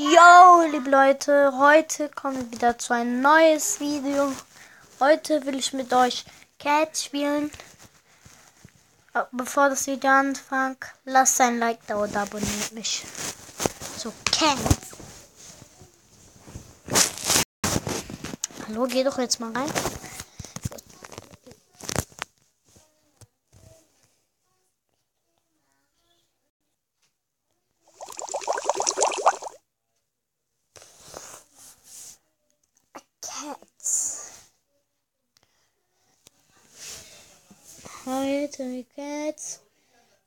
Yo, liebe Leute, heute kommen wir wieder zu einem neues Video. Heute will ich mit euch Cat spielen. Bevor das Video anfängt, lasst ein Like da und abonniert mich. So, Cat. Hallo, geh doch jetzt mal rein. Heute geht's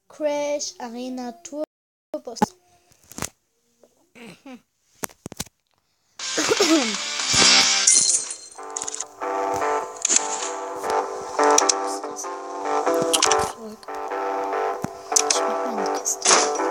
Crash Arena Turbos. Ich mach meine Kiste.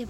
Hier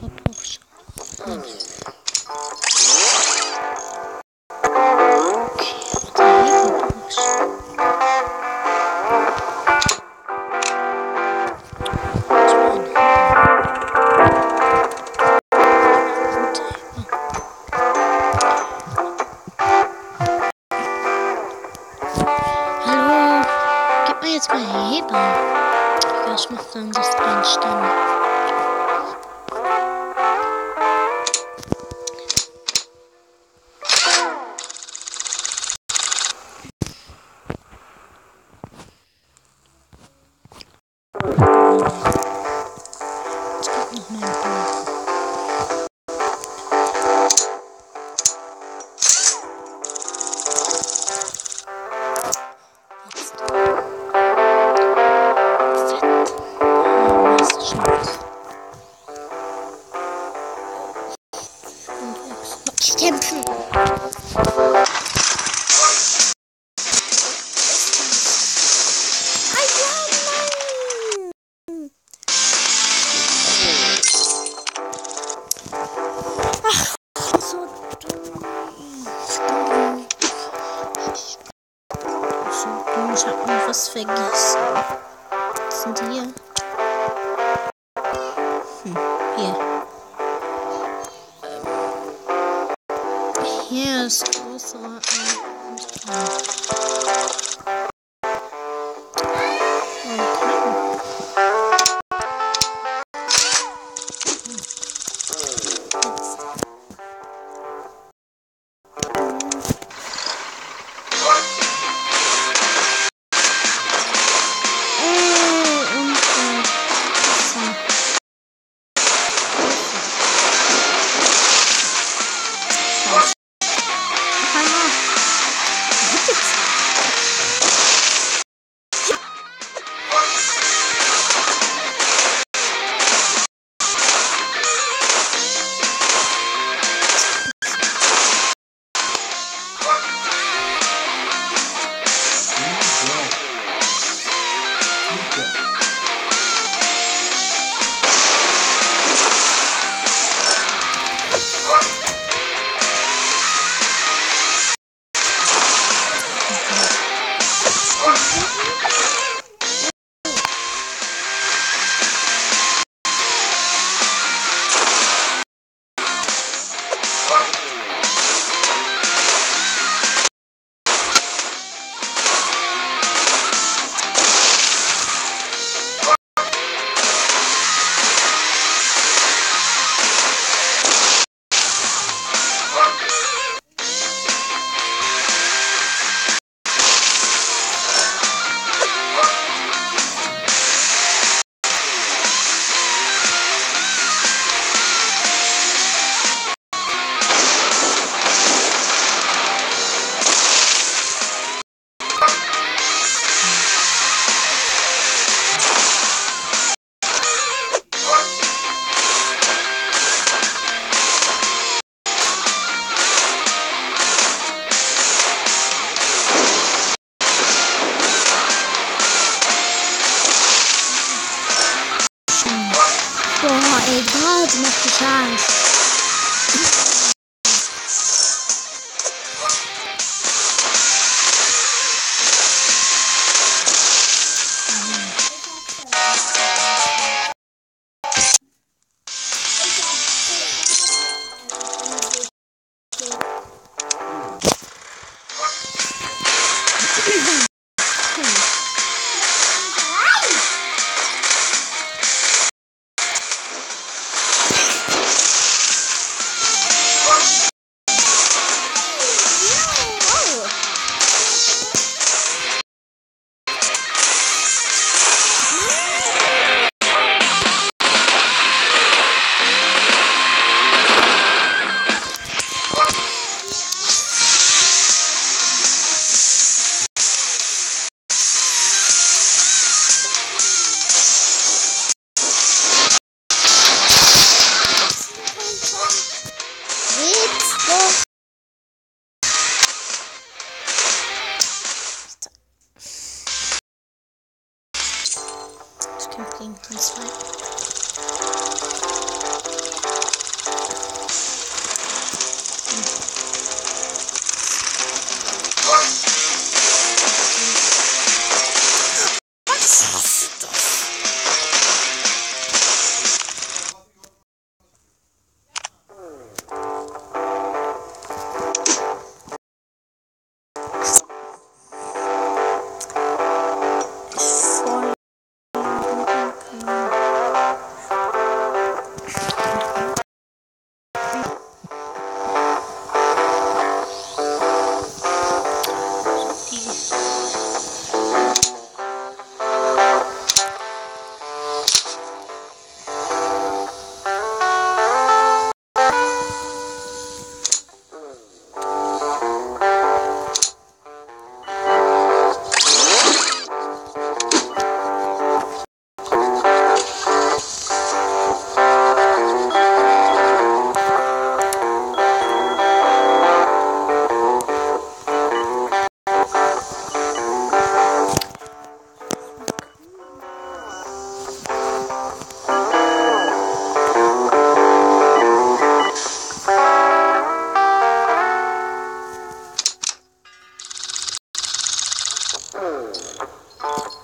Ach, so dumm. So dumm, ich hab noch was vergessen. Was sind die hier? Hm, hier. Hier ist große Ratten. Hmm.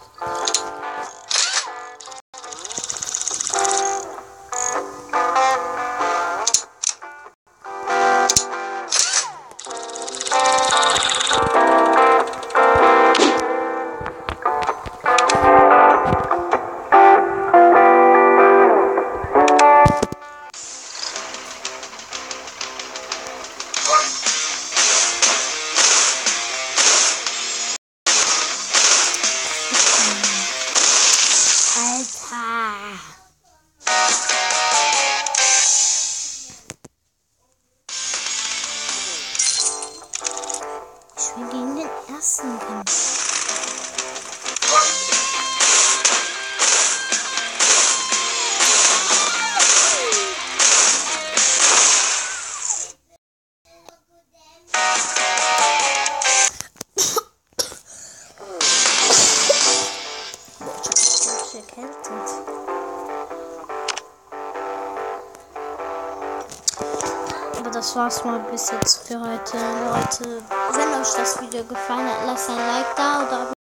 War's mal bis jetzt für heute, Leute. Wenn euch das Video gefallen hat, lasst ein Like da oder.